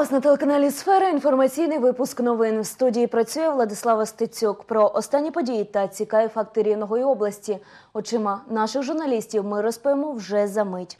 Вас на телеканалі Сфера. Інформаційний випуск новин. В студії працює Владислава Стецюк. Про останні події та цікаві факти Рівного області. Очима наших журналістів ми розповімо вже за мить.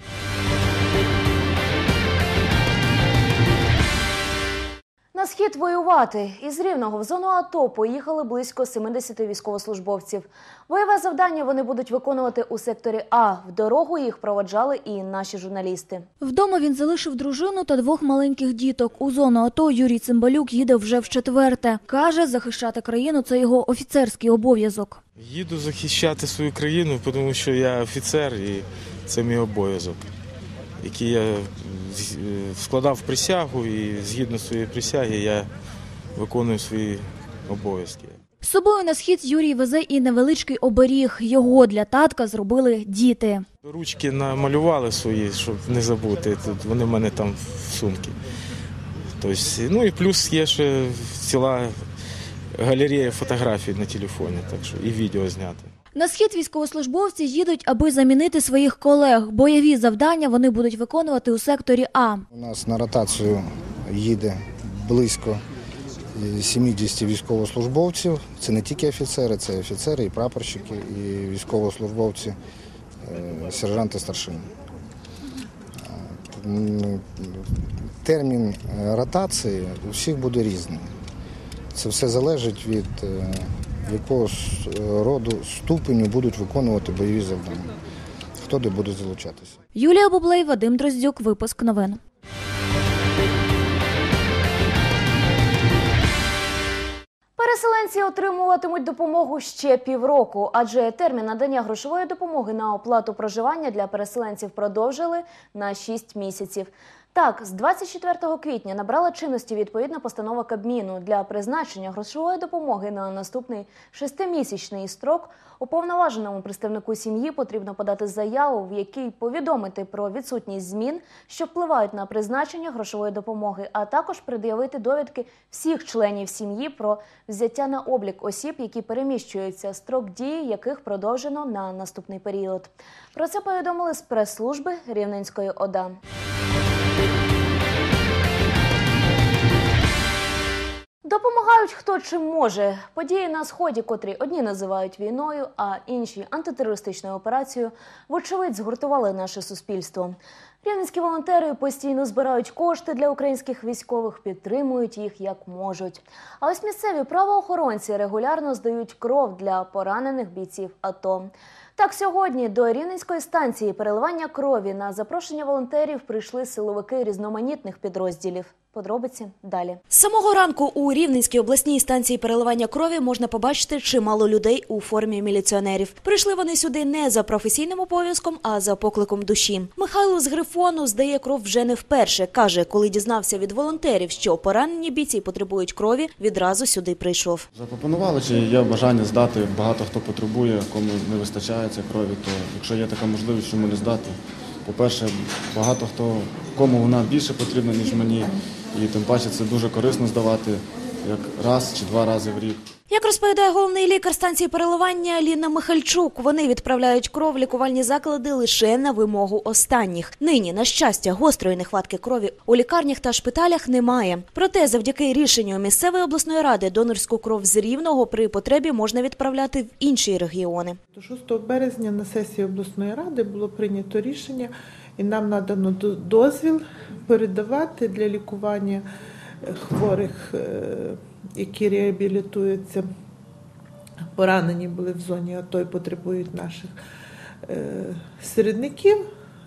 На схід воювати із рівного в зону АТО поїхали близько 70 військовослужбовців. Бойове завдання вони будуть виконувати у секторі А. В дорогу їх проводжали і наші журналісти. Вдома він залишив дружину та двох маленьких діток. У зону АТО Юрій Цимбалюк їде вже в четверте. Каже, захищати країну це його офіцерський обов'язок. Їду захищати свою країну, тому що я офіцер і це мій обов'язок, який я складав присягу і згідно своєї присяги я виконую свої обов'язки. З собою на схід Юрій везе і невеличкий оберіг. Його для татка зробили діти. Ручки намалювали свої, щоб не забути. Тут вони в мене там в сумці. Тобто, ну і плюс є ще ціла галерея фотографій на телефоні, так що і відео зняти. На схід військовослужбовці їдуть, аби замінити своїх колег. Бойові завдання вони будуть виконувати у секторі А. У нас на ротацію їде близько е, 70 військовослужбовців. Це не тільки офіцери, це і офіцери, і прапорщики, і військовослужбовці, е, сержанти старшини. Е, Термін е, ротації у всіх буде різний. Це все залежить від якого е, роду ступеню будуть виконувати бойові завдання. Хто де буде залучатися. Юлія Бублей, Вадим Дроздюк. Випуск новин. Переселенці отримуватимуть допомогу ще півроку, адже термін надання грошової допомоги на оплату проживання для переселенців продовжили на 6 місяців. Так, з 24 квітня набрала чинності відповідна постанова Кабміну для призначення грошової допомоги на наступний шестимісячний строк. Уповноваженому представнику сім'ї потрібно подати заяву, в якій повідомити про відсутність змін, що впливають на призначення грошової допомоги, а також пред'явити довідки всіх членів сім'ї про взяття на облік осіб, які переміщуються, строк дії яких продовжено на наступний період. Про це повідомили з прес-служби Рівненської ОДА. Допомагають хто чим може. Події на сході, котрі одні називають війною, а інші антитерористичною операцією, вочевидь згуртували наше суспільство. Рівненські волонтери постійно збирають кошти для українських військових, підтримують їх як можуть. А ось місцеві правоохоронці регулярно здають кров для поранених бійців АТО. Так, сьогодні до Рівненської станції переливання крові на запрошення волонтерів прийшли силовики різноманітних підрозділів. Подробиці далі. З самого ранку у Рівненській обласній станції переливання крові можна побачити чимало людей у формі міліціонерів. Прийшли вони сюди не за професійним обов'язком, а за покликом душі. Михайло з Грифону здає кров вже не вперше. каже, коли дізнався від волонтерів, що поранені бійці потребують крові, відразу сюди прийшов. Запропонували, чи є бажання здати. Багато хто потребує, кому не вистачає цієї крові, то якщо є така можливість, чому не здати. По-перше, багато хто кому вона більше потрібна, ніж мені, і тим паче це дуже корисно здавати як раз чи два рази в рік. Як розповідає головний лікар станції переливання Ліна Михальчук, вони відправляють кров в лікувальні заклади лише на вимогу останніх. Нині, на щастя, гострої нехватки крові у лікарнях та шпиталях немає. Проте, завдяки рішенню місцевої обласної ради, донорську кров з рівного при потребі можна відправляти в інші регіони. 6 березня на сесії обласної ради було прийнято рішення, і нам надано дозвіл передавати для лікування е, хворих, е, які реабілітуються, поранені були в зоні АТО і потребують наших е, середників.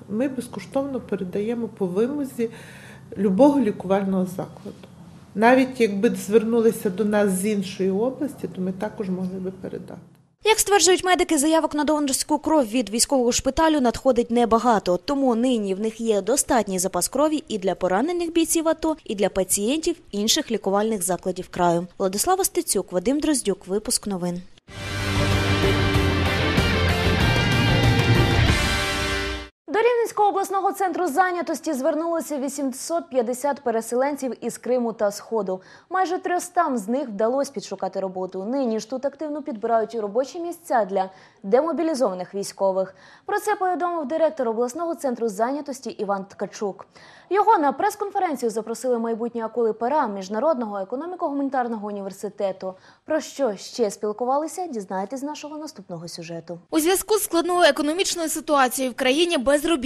Ми безкоштовно передаємо по вимозі любого лікувального закладу. Навіть якби звернулися до нас з іншої області, то ми також могли би передати. Як стверджують медики, заявок на донорську кров від військового шпиталю надходить небагато, тому нині в них є достатній запас крові і для поранених бійців АТО, і для пацієнтів інших лікувальних закладів краю. Владислава Стецюк, Вадим Дроздюк, випуск новин. Рівненського обласного центру зайнятості звернулося 850 переселенців із Криму та Сходу. Майже 300 з них вдалося підшукати роботу. Нині ж тут активно підбирають робочі місця для демобілізованих військових. Про це повідомив директор обласного центру зайнятості Іван Ткачук. Його на прес-конференцію запросили майбутні акули пера Міжнародного економіко-гуманітарного університету. Про що ще спілкувалися, дізнаєтесь з нашого наступного сюжету. У зв'язку з складною економічною ситуацією в країні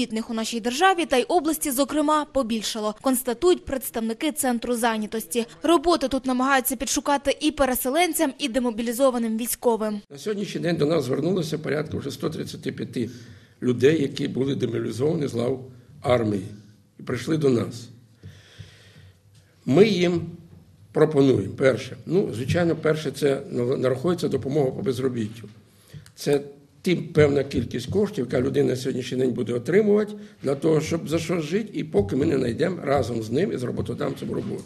безробітних у нашій державі та й області, зокрема, побільшало. Констатують представники центру зайнятості. Роботи тут намагаються підшукати і переселенцям, і демобілізованим військовим. На сьогоднішній день до нас звернулося порядка вже 135 людей, які були демобілізовані з лав армії і прийшли до нас. Ми їм пропонуємо перше. Ну, звичайно, перше, це нарахується допомога по безробіттю. Це ті певна кількість коштів, яка людина на сьогоднішній день буде отримувати для того, щоб за що жити, і поки ми не знайдемо разом з ним і з роботодавцем роботу.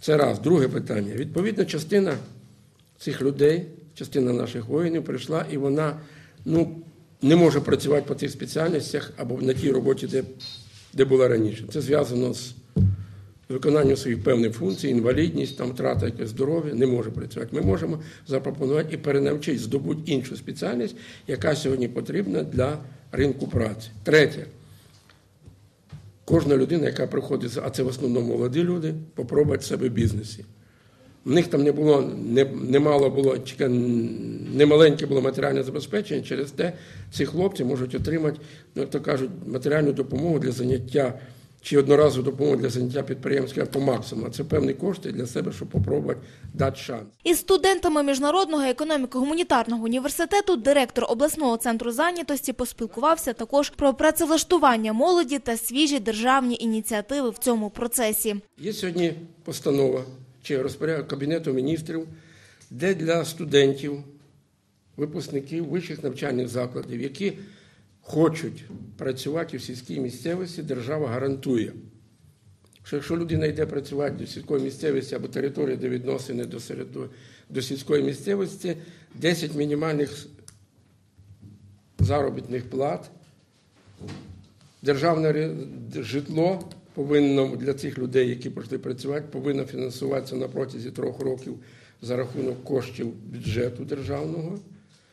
Це раз. Друге питання. Відповідна частина цих людей, частина наших воїнів прийшла, і вона ну, не може працювати по тих спеціальностях або на тій роботі, де, де була раніше. Це зв'язано з виконанням своїх певних функцій, інвалідність, там втрата якогось здоров'я, не може працювати. Ми можемо запропонувати і перенавчити, здобути іншу спеціальність, яка сьогодні потрібна для ринку праці. Третє. Кожна людина, яка приходить, а це в основному молоді люди, попробувати себе в бізнесі. В них там не було, не, немало було, немаленьке було матеріальне забезпечення, через те ці хлопці можуть отримати, ну, як то кажуть, матеріальну допомогу для заняття чи одноразову допомогу для заняття підприємства по максимуму. Це певні кошти для себе, щоб попробувати дати шанс. Із студентами Міжнародного економіко-гуманітарного університету директор обласного центру зайнятості поспілкувався також про працевлаштування молоді та свіжі державні ініціативи в цьому процесі. Є сьогодні постанова чи розпорядок Кабінету міністрів, де для студентів, випускників вищих навчальних закладів, які хочуть працювати в сільській місцевості, держава гарантує, що якщо людина йде працювати до сільської місцевості або території, де відносини до, середу- до сільської місцевості, 10 мінімальних заробітних плат Державне житло повинно для цих людей, які прийшли працювати, повинно фінансуватися на протязі трьох років за рахунок коштів бюджету державного.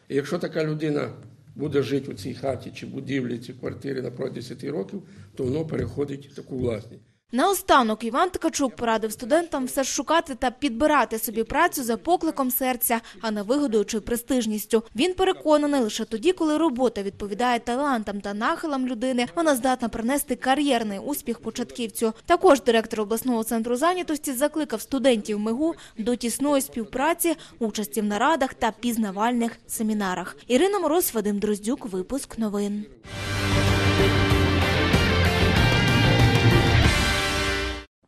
І якщо така людина буде жити у цій хаті чи будівлі, чи квартирі на протязі 10 років, то воно переходить в таку власність. Наостанок Іван Ткачук порадив студентам все ж шукати та підбирати собі працю за покликом серця, а не вигодою чи престижністю. Він переконаний, лише тоді, коли робота відповідає талантам та нахилам людини, вона здатна принести кар'єрний успіх початківцю. Також директор обласного центру зайнятості закликав студентів МИГУ до тісної співпраці, участі в нарадах та пізнавальних семінарах. Ірина Мороз, Вадим Дроздюк, випуск новин.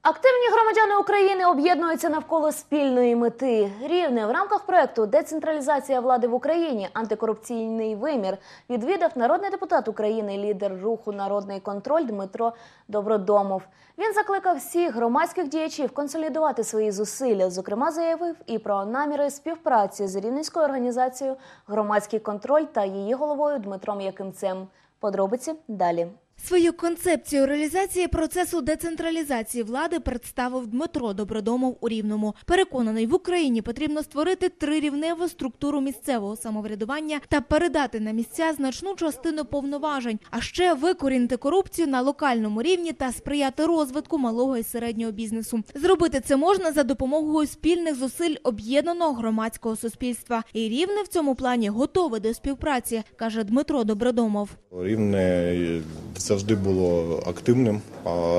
Активні громадяни України об'єднуються навколо спільної мети. Рівне в рамках проекту Децентралізація влади в Україні антикорупційний вимір відвідав народний депутат України, лідер руху Народний контроль Дмитро Добродомов. Він закликав всіх громадських діячів консолідувати свої зусилля. Зокрема, заявив і про наміри співпраці з рівненською організацією Громадський контроль та її головою Дмитром Якимцем. Подробиці далі. Свою концепцію реалізації процесу децентралізації влади представив Дмитро Добродомов у Рівному. Переконаний, в Україні потрібно створити трирівневу структуру місцевого самоврядування та передати на місця значну частину повноважень, а ще викорінити корупцію на локальному рівні та сприяти розвитку малого і середнього бізнесу. Зробити це можна за допомогою спільних зусиль об'єднаного громадського суспільства. І рівне в цьому плані готове до співпраці, каже Дмитро Добродомов. Рівне завжди було активним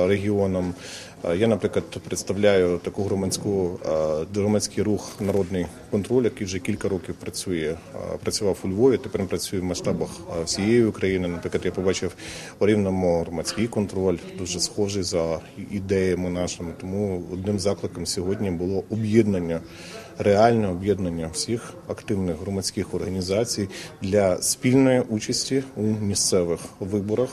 регіоном. А, Я, наприклад, представляю таку громадську а, громадський рух Народний контроль, який вже кілька років працює. Працював у Львові, тепер працює в масштабах всієї України. Наприклад, я побачив у рівному громадський контроль, дуже схожий за ідеями нашими. Тому одним закликом сьогодні було об'єднання реальне об'єднання всіх активних громадських організацій для спільної участі у місцевих виборах,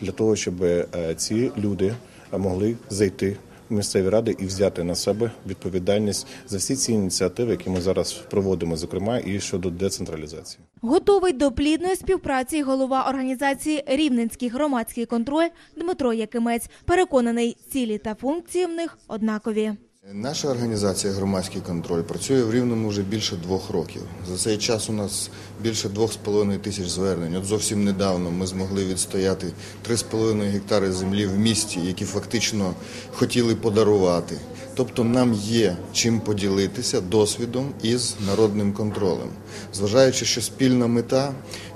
для того, щоб е, ці люди могли зайти місцеві ради і взяти на себе відповідальність за всі ці ініціативи, які ми зараз проводимо, зокрема і щодо децентралізації. Готовий до плідної співпраці голова організації Рівненський громадський контроль Дмитро Якимець. Переконаний, цілі та функції в них однакові. Наша організація громадський контроль працює в Рівному вже більше двох років. За цей час у нас більше двох з половиною тисяч звернень. От зовсім недавно ми змогли відстояти 3,5 гектари землі в місті, які фактично хотіли подарувати. Тобто нам є чим поділитися досвідом із народним контролем. Зважаючи, що спільна мета,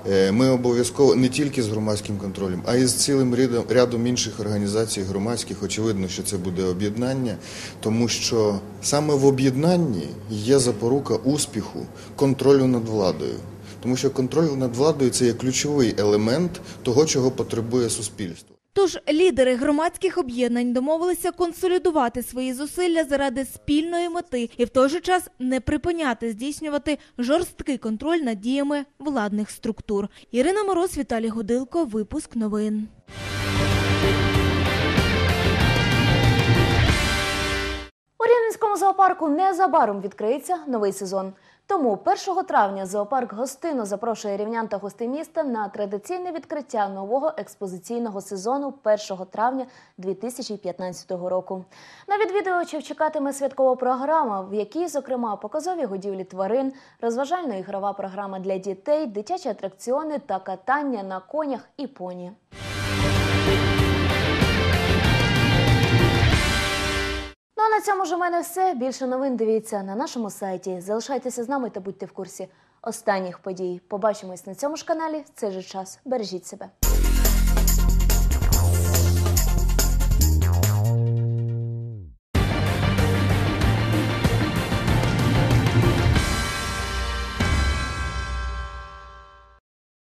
е, ми обов'язково не тільки з громадським контролем, а й з цілим рядом, рядом інших організацій громадських. Очевидно, що це буде об'єднання, тому що саме в об'єднанні є запорука успіху контролю над владою. Тому що контроль над владою це є ключовий елемент того, чого потребує суспільство. Тож лідери громадських об'єднань домовилися консолідувати свої зусилля заради спільної мети і в той же час не припиняти здійснювати жорсткий контроль над діями владних структур. Ірина Мороз, Віталій Гудилко, випуск новин. У Рівненському зоопарку незабаром відкриється новий сезон. Тому 1 травня зоопарк гостину запрошує рівнян та гостей міста на традиційне відкриття нового експозиційного сезону 1 травня 2015 року. На відвідувачів чекатиме святкова програма, в якій, зокрема, показові годівлі тварин, розважально-ігрова програма для дітей, дитячі атракціони та катання на конях і поні. На цьому ж у мене все. Більше новин дивіться на нашому сайті. Залишайтеся з нами та будьте в курсі останніх подій. Побачимось на цьому ж каналі в цей же час. Бережіть себе.